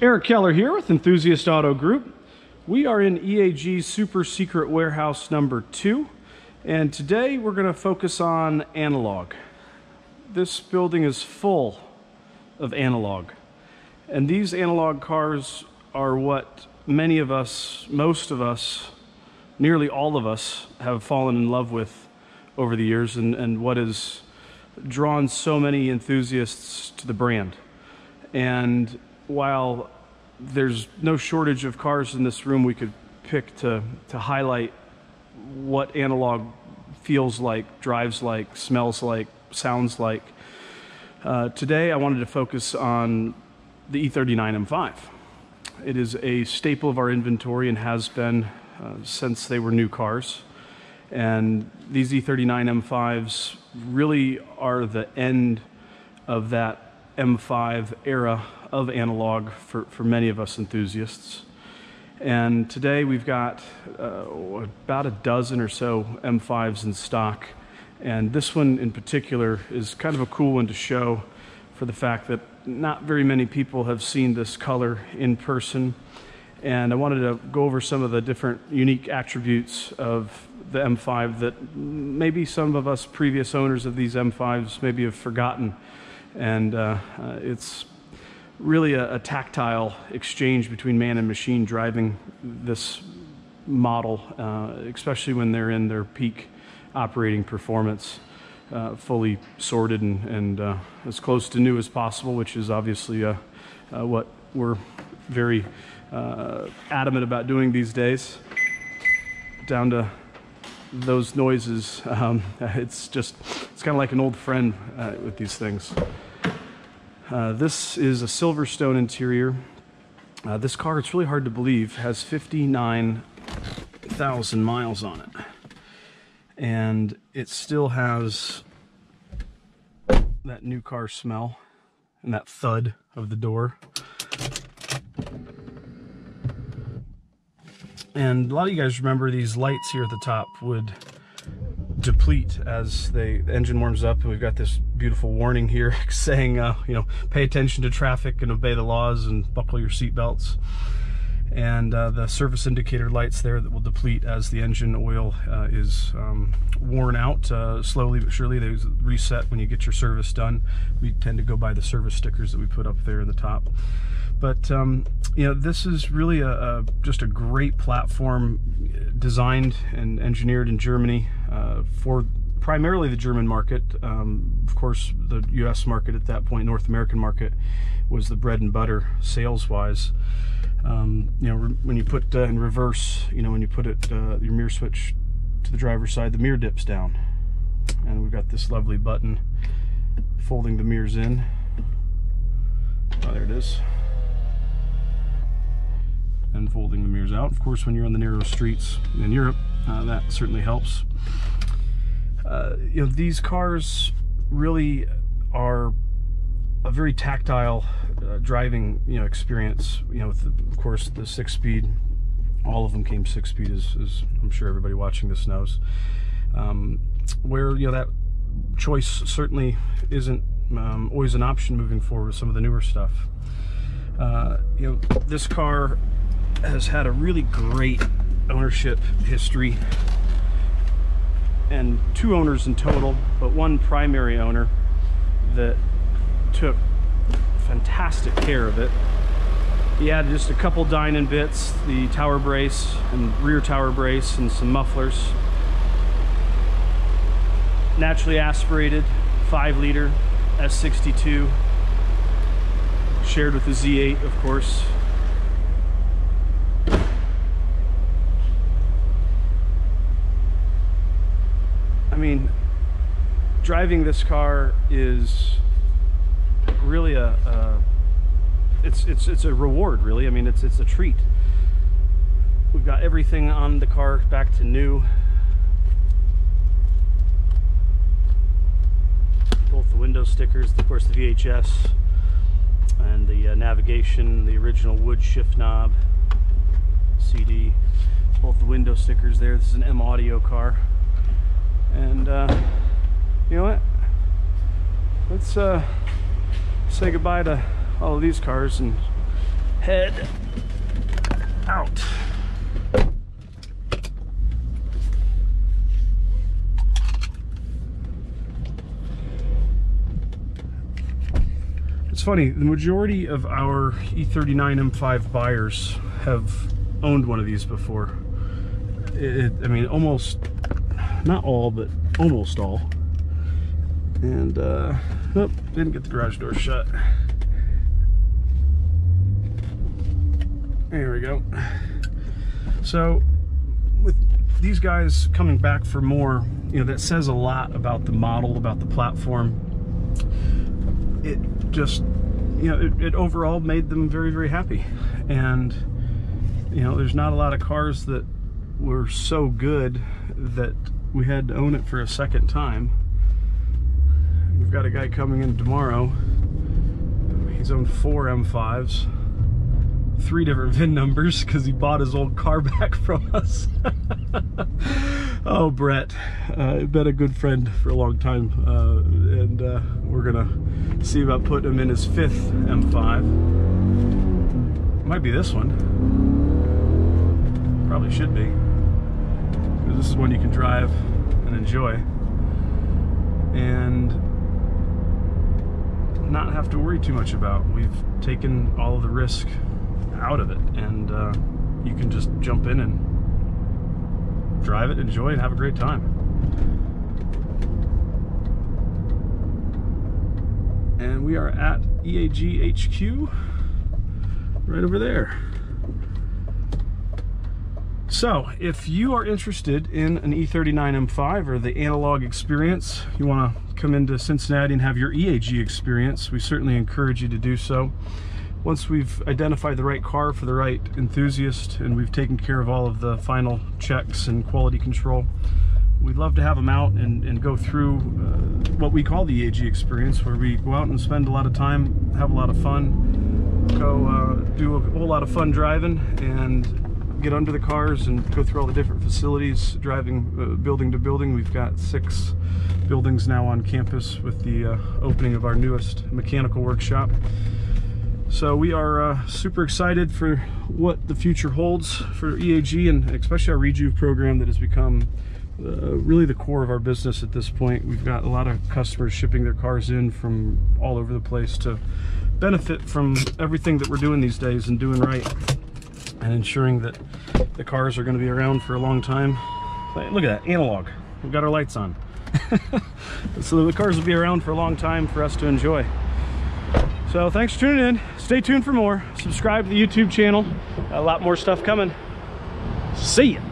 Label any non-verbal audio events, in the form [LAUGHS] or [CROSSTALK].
Eric Keller here with Enthusiast Auto Group. We are in EAG Super Secret Warehouse number two, and today we're going to focus on analog. This building is full of analog, and these analog cars are what many of us, most of us, nearly all of us have fallen in love with over the years and, and what has drawn so many enthusiasts to the brand. And while there's no shortage of cars in this room we could pick to, to highlight what analog feels like, drives like, smells like, sounds like. Uh, today I wanted to focus on the E39 M5. It is a staple of our inventory and has been uh, since they were new cars. And these E39 M5s really are the end of that M5 era of analog for, for many of us enthusiasts. And today we've got uh, about a dozen or so M5s in stock. And this one in particular is kind of a cool one to show for the fact that not very many people have seen this color in person. And I wanted to go over some of the different unique attributes of the M5 that maybe some of us previous owners of these M5s maybe have forgotten and uh, uh, it's really a, a, tactile exchange between man and machine driving this model, uh, especially when they're in their peak operating performance, uh, fully sorted and, and uh, as close to new as possible, which is obviously uh, what we're very adamant about doing these days, down to those noises. Um, [LAUGHS] it's just, it's kind of like an old friend with these things. Uh, this is a Silverstone interior. Uh, this car, it's really hard to believe, has 59,000 miles on it. And it still has that new car smell and that thud of the door. And a lot of you guys remember these lights here at the top would deplete as they, the engine warms up. And we've got this beautiful warning here [LAUGHS] saying uh, you know pay attention to traffic and obey the laws and buckle your seatbelts. And uh, the service indicator lights there that will deplete as the engine oil uh, is um, worn out uh, slowly but surely. They reset when you get your service done. We tend to go by the service stickers that we put up there in the top. But um, you know this is really a, a, just a great platform designed and engineered in Germany uh, for primarily the German market. Um, of course, the U.S. market at that point, North American market, was the bread and butter sales-wise. Um, you know, when you put uh, in reverse, you know, when you put it uh, your mirror switch to the driver's side, the mirror dips down, and we've got this lovely button folding the mirrors in. Oh, there it is. Folding the mirrors out. Of course, when you're on the narrow streets in Europe, uh, that certainly helps. Uh, you know, these cars really are a very tactile uh, driving, you know, experience. You know, the, of course the six-speed, all of them came six-speed, as, as, I'm sure everybody watching this knows. Um, where you know that choice certainly isn't um, always an option moving forward with some of the newer stuff. Uh, you know, this car has had a really great ownership history and two owners in total, but one primary owner that took fantastic care of it. He added just a couple Dinan bits, the tower brace and rear tower brace and some mufflers. Naturally aspirated, 5 liter S62, shared with the Z8 of course. I mean, driving this car is really a, a, it's it's it's a reward really. I mean it's it's a treat. We've got everything on the car back to new. Both the window stickers of course the vhs and the uh, navigation the original wood shift knob cd both the window stickers there. This is an m audio car. And uh, you know what? Let's uh, say goodbye to all of these cars and head out. It's funny, the majority of our E39 M5 buyers have owned one of these before. It, I mean, almost, not all, but almost all. And, uh, oh, didn't get the garage door shut. There we go. So, with these guys coming back for more, you know, that says a lot about the model, about the platform. It just, you know, it, it overall made them very, very happy. And, you know, there's not a lot of cars that were so good that we had to own it for a second time. We've got a guy coming in tomorrow. He's owned four M5s, three different VIN numbers because he bought his old car [LAUGHS] back from us. [LAUGHS] oh, Brett, uh, been a good friend for a long time, uh, and uh, we're gonna see about putting him in his fifth M5. Might be this one. Probably should be. This is one you can drive and enjoy. And not have to worry too much about. We've taken all of the risk out of it, and uh, you can just jump in and drive it, enjoy, and have a great time. And we are at EAG HQ right over there. So, if you are interested in an E39 M5 or the analog experience, you want to come into Cincinnati and have your EAG experience, we certainly encourage you to do so. Once we've identified the right car for the right enthusiast and we've taken care of all of the final checks and quality control, we'd love to have them out and, and go through uh, what we call the EAG experience, where we go out and spend a lot of time, have a lot of fun, go uh, do a whole lot of fun driving, and get under the cars and go through all the different facilities, driving uh, building to building. We've got six buildings now on campus with the uh, opening of our newest mechanical workshop. So we are uh, super excited for what the future holds for EAG and especially our Rejuve program that has become uh, really the core of our business at this point. We've got a lot of customers shipping their cars in from all over the place to benefit from everything that we're doing these days and doing right and ensuring that the cars are going to be around for a long time. Look at that, analog. We've got our lights on. [LAUGHS] so the cars will be around for a long time for us to enjoy. So thanks for tuning in. Stay tuned for more. Subscribe to the YouTube channel. A lot more stuff coming. See ya.